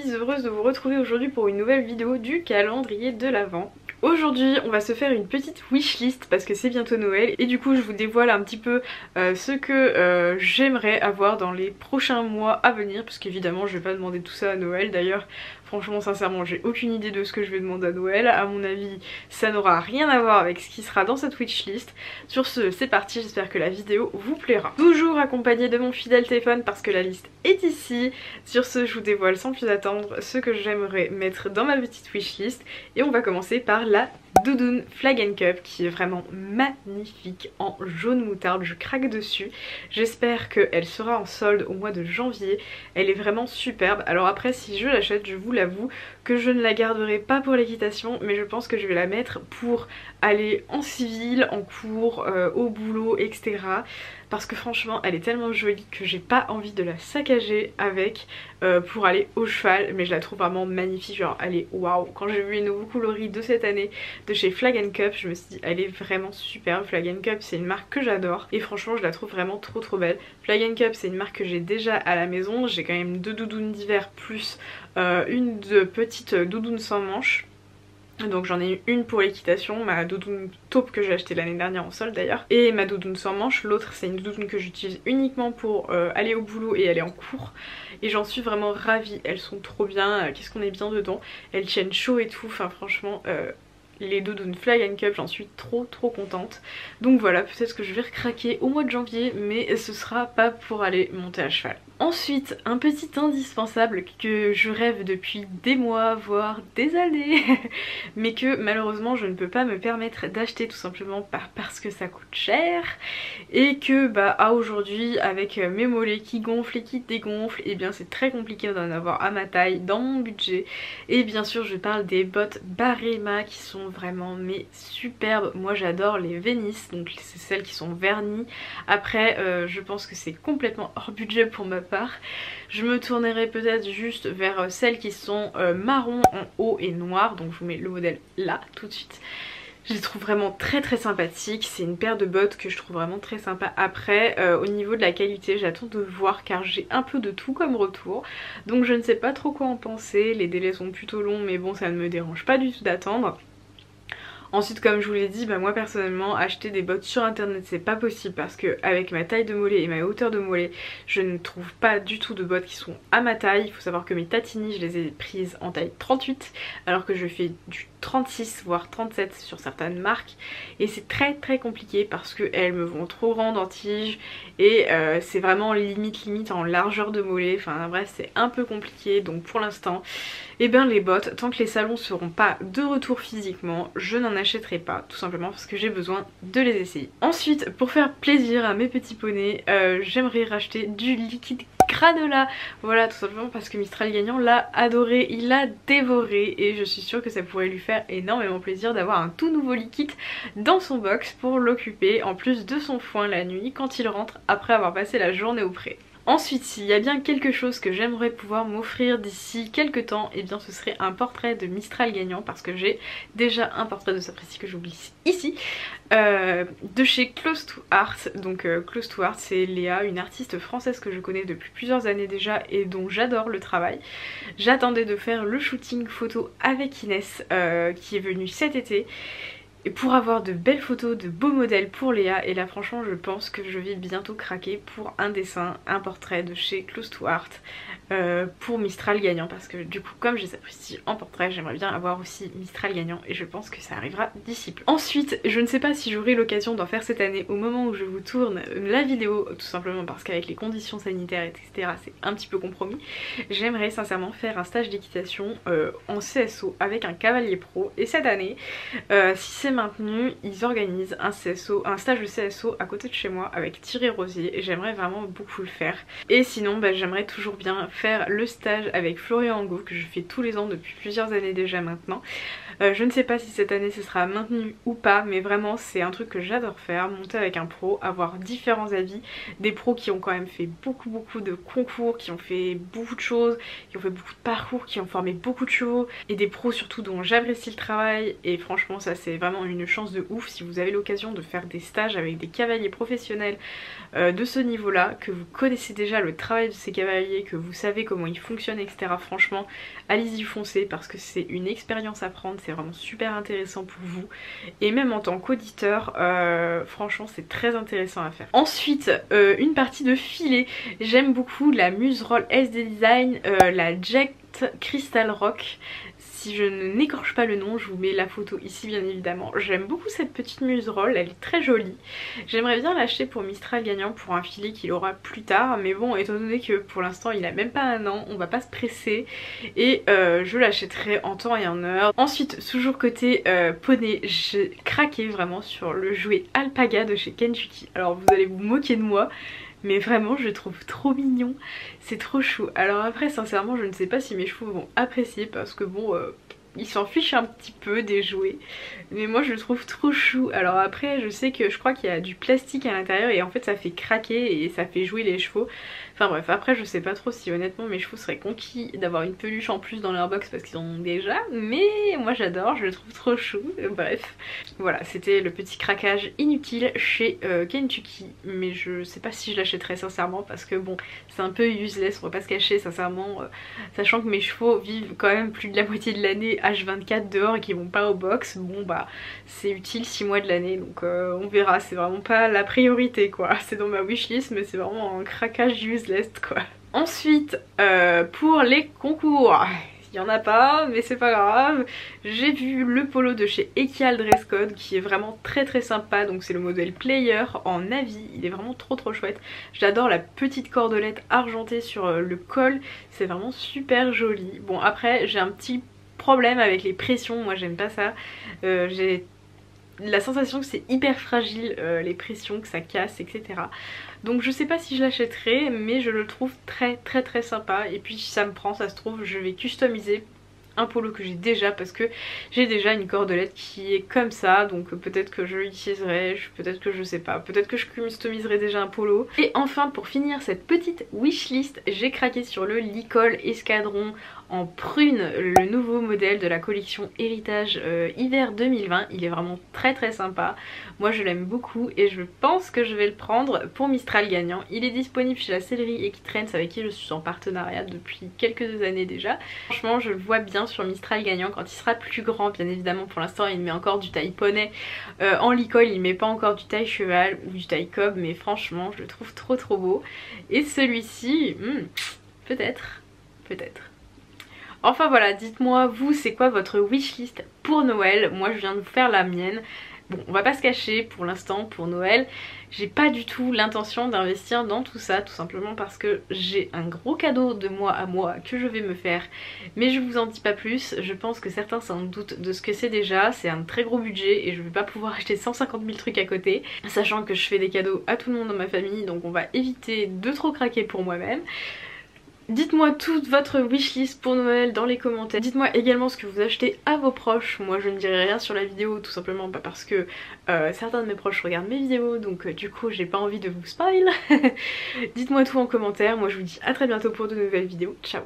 heureuse de vous retrouver aujourd'hui pour une nouvelle vidéo du calendrier de l'Avent. Aujourd'hui on va se faire une petite wishlist parce que c'est bientôt Noël et du coup je vous dévoile un petit peu euh, ce que euh, j'aimerais avoir dans les prochains mois à venir parce qu'évidemment je vais pas demander tout ça à Noël d'ailleurs Franchement, sincèrement, j'ai aucune idée de ce que je vais demander à Noël. À mon avis, ça n'aura rien à voir avec ce qui sera dans cette wishlist. Sur ce, c'est parti, j'espère que la vidéo vous plaira. Toujours accompagnée de mon fidèle téléphone parce que la liste est ici. Sur ce, je vous dévoile sans plus attendre ce que j'aimerais mettre dans ma petite wishlist. Et on va commencer par la doudoune Flag Cup qui est vraiment magnifique en jaune moutarde, je craque dessus. J'espère qu'elle sera en solde au mois de janvier, elle est vraiment superbe. Alors après si je l'achète je vous l'avoue que je ne la garderai pas pour l'équitation mais je pense que je vais la mettre pour aller en civil, en cours, euh, au boulot, etc. Parce que franchement elle est tellement jolie que j'ai pas envie de la saccager avec euh, pour aller au cheval mais je la trouve vraiment magnifique, genre elle est waouh. Quand j'ai vu les nouveaux coloris de cette année de chez Flag Cup, je me suis dit elle est vraiment super. Flag Cup c'est une marque que j'adore et franchement je la trouve vraiment trop trop belle. Flag Cup c'est une marque que j'ai déjà à la maison, j'ai quand même deux doudounes d'hiver plus euh, une de petite doudoune sans manches donc j'en ai une pour l'équitation, ma doudoune taupe que j'ai acheté l'année dernière en solde d'ailleurs. Et ma doudoune sans manche, l'autre c'est une doudoune que j'utilise uniquement pour euh, aller au boulot et aller en cours. Et j'en suis vraiment ravie, elles sont trop bien, euh, qu'est-ce qu'on est bien dedans? Elles tiennent chaud et tout, enfin franchement... Euh, les doudounes Fly and Cup, j'en suis trop trop contente. Donc voilà, peut-être que je vais recraquer au mois de janvier, mais ce sera pas pour aller monter à cheval. Ensuite, un petit indispensable que je rêve depuis des mois, voire des années, mais que malheureusement je ne peux pas me permettre d'acheter tout simplement parce que ça coûte cher et que bah à aujourd'hui avec mes mollets qui gonflent et qui dégonflent, et eh bien c'est très compliqué d'en avoir à ma taille dans mon budget. Et bien sûr je parle des bottes Barema qui sont vraiment mais superbes. Moi j'adore les Venice, donc c'est celles qui sont vernies. Après euh, je pense que c'est complètement hors budget pour ma je me tournerai peut-être juste vers euh, celles qui sont euh, marron en haut et noir. Donc je vous mets le modèle là tout de suite. Je les trouve vraiment très très sympathiques, c'est une paire de bottes que je trouve vraiment très sympa. Après au niveau de la qualité j'attends de voir car j'ai un peu de tout comme retour. Donc je ne sais pas trop quoi en penser, les délais sont plutôt longs mais bon ça ne me dérange pas du tout d'attendre. Ensuite comme je vous l'ai dit, bah moi personnellement acheter des bottes sur internet c'est pas possible parce que avec ma taille de mollet et ma hauteur de mollet je ne trouve pas du tout de bottes qui sont à ma taille. Il faut savoir que mes tatini je les ai prises en taille 38 alors que je fais du 36 voire 37 sur certaines marques. Et c'est très très compliqué parce qu'elles me vont trop rendre en tige et euh, c'est vraiment limite limite en largeur de mollet. Enfin bref c'est un peu compliqué. Donc pour l'instant et eh bien les bottes tant que les salons seront pas de retour physiquement je n'en achèterai pas tout simplement parce que j'ai besoin de les essayer. Ensuite pour faire plaisir à mes petits poneys euh, j'aimerais racheter du liquide voilà tout simplement parce que Mistral gagnant l'a adoré il l'a dévoré et je suis sûre que ça pourrait lui faire énormément plaisir d'avoir un tout nouveau liquide dans son box pour l'occuper en plus de son foin la nuit quand il rentre après avoir passé la journée au pré. Ensuite, s'il y a bien quelque chose que j'aimerais pouvoir m'offrir d'ici quelques temps, et eh bien ce serait un portrait de Mistral gagnant parce que j'ai déjà un portrait de Sapristi que j'oublie ici, euh, de chez Close to Art. Donc euh, Close to Art c'est Léa, une artiste française que je connais depuis plusieurs années déjà et dont j'adore le travail. J'attendais de faire le shooting photo avec Inès euh, qui est venue cet été et pour avoir de belles photos, de beaux modèles pour Léa et là franchement je pense que je vais bientôt craquer pour un dessin, un portrait de chez Close to Art euh, pour Mistral gagnant parce que du coup comme j'ai prestige en portrait j'aimerais bien avoir aussi Mistral gagnant et je pense que ça arrivera d'ici peu. Ensuite je ne sais pas si j'aurai l'occasion d'en faire cette année au moment où je vous tourne la vidéo tout simplement parce qu'avec les conditions sanitaires etc c'est un petit peu compromis. J'aimerais sincèrement faire un stage d'équitation euh, en CSO avec un cavalier pro et cette année euh, si c'est maintenu, ils organisent un CSO, un stage de CSO à côté de chez moi avec Thierry Rosier et j'aimerais vraiment beaucoup le faire. Et sinon bah, j'aimerais toujours bien faire le stage avec Florian Angot que je fais tous les ans depuis plusieurs années déjà maintenant. Euh, je ne sais pas si cette année ce sera maintenu ou pas mais vraiment c'est un truc que j'adore faire, monter avec un pro, avoir différents avis, des pros qui ont quand même fait beaucoup beaucoup de concours, qui ont fait beaucoup de choses, qui ont fait beaucoup de parcours, qui ont formé beaucoup de chevaux. Et des pros surtout dont j'apprécie le travail. Et franchement ça c'est vraiment une chance de ouf. Si vous avez l'occasion de faire des stages avec des cavaliers professionnels euh, de ce niveau là, que vous connaissez déjà le travail de ces cavaliers, que vous savez comment ils fonctionnent etc. Franchement allez-y foncez parce que c'est une expérience à prendre, c'est vraiment super intéressant pour vous. Et même en tant qu'auditeur euh, franchement c'est très intéressant à faire. Ensuite euh, une partie de filet, j'aime beaucoup la Museroll SD Design, la Jet Crystal Rock si je n'écorche pas le nom, je vous mets la photo ici bien évidemment. J'aime beaucoup cette petite muserolle, elle est très jolie. J'aimerais bien l'acheter pour Mistral gagnant pour un filet qu'il aura plus tard. Mais bon, étant donné que pour l'instant il a même pas un an, on va pas se presser. Et euh, je l'achèterai en temps et en heure. Ensuite, toujours côté euh, poney, j'ai craqué vraiment sur le jouet Alpaga de chez Kentucky. Alors vous allez vous moquer de moi, mais vraiment je trouve trop mignon, c'est trop chou. Alors après sincèrement je ne sais pas si mes chevaux vont apprécier parce que bon euh, ils s'en fichent un petit peu des jouets. Mais moi je le trouve trop chou. Alors après je sais que je crois qu'il y a du plastique à l'intérieur et en fait ça fait craquer et ça fait jouer les chevaux. Enfin bref après je sais pas trop si honnêtement mes chevaux seraient conquis d'avoir une peluche en plus dans leur box parce qu'ils en ont déjà. Mais moi j'adore je le trouve trop chou. Bref. Voilà c'était le petit craquage inutile chez euh, Kentucky. Mais je sais pas si je l'achèterais sincèrement parce que bon c'est un peu useless on va pas se cacher sincèrement euh, sachant que mes chevaux vivent quand même plus de la moitié de l'année H24 dehors et qu'ils vont pas au box bon bah c'est utile 6 mois de l'année. Donc euh, on verra. C'est vraiment pas la priorité quoi. C'est dans ma wishlist mais c'est vraiment un craquage useless quoi. Ensuite euh, pour les concours. Il y en a pas mais c'est pas grave. J'ai vu le polo de chez Ekial Dress Code qui est vraiment très très sympa. Donc c'est le modèle player en avis il est vraiment trop trop chouette. J'adore la petite cordelette argentée sur euh, le col. C'est vraiment super joli. Bon après j'ai un petit problème avec les pressions, moi j'aime pas ça. Euh, j'ai la sensation que c'est hyper fragile, euh, les pressions, que ça casse, etc. Donc je sais pas si je l'achèterai, mais je le trouve très très très sympa. Et puis si ça me prend, ça se trouve, je vais customiser un polo que j'ai déjà parce que j'ai déjà une cordelette qui est comme ça donc peut-être que je l'utiliserai, peut-être que je sais pas, peut-être que je customiserai déjà un polo. Et enfin pour finir cette petite wishlist, j'ai craqué sur le Licol Escadron en prune, le nouveau modèle de la collection Héritage euh, hiver 2020. Il est vraiment très très sympa. Moi je l'aime beaucoup et je pense que je vais le prendre pour Mistral gagnant. Il est disponible chez la Sellerie Equitrends avec qui je suis en partenariat depuis quelques années déjà. Franchement je le vois sur Mistral gagnant quand il sera plus grand bien évidemment pour l'instant il met encore du taille poney. Euh, en licol il met pas encore du taille cheval ou du taille cob mais franchement je le trouve trop trop beau. Et celui-ci, hmm, peut-être, peut-être. Enfin voilà, dites-moi vous c'est quoi votre wishlist pour Noël? Moi je viens de vous faire la mienne. Bon, on va pas se cacher pour l'instant pour Noël. J'ai pas du tout l'intention d'investir dans tout ça, tout simplement parce que j'ai un gros cadeau de moi à moi que je vais me faire. Mais je vous en dis pas plus, je pense que certains s'en doutent de ce que c'est déjà. C'est un très gros budget et je vais pas pouvoir acheter 150 000 trucs à côté. Sachant que je fais des cadeaux à tout le monde dans ma famille, donc on va éviter de trop craquer pour moi-même. Dites-moi toute votre wishlist pour Noël dans les commentaires. Dites-moi également ce que vous achetez à vos proches. Moi je ne dirai rien sur la vidéo tout simplement parce que euh, certains de mes proches regardent mes vidéos donc euh, du coup j'ai pas envie de vous spoil. Dites-moi tout en commentaire. Moi je vous dis à très bientôt pour de nouvelles vidéos. Ciao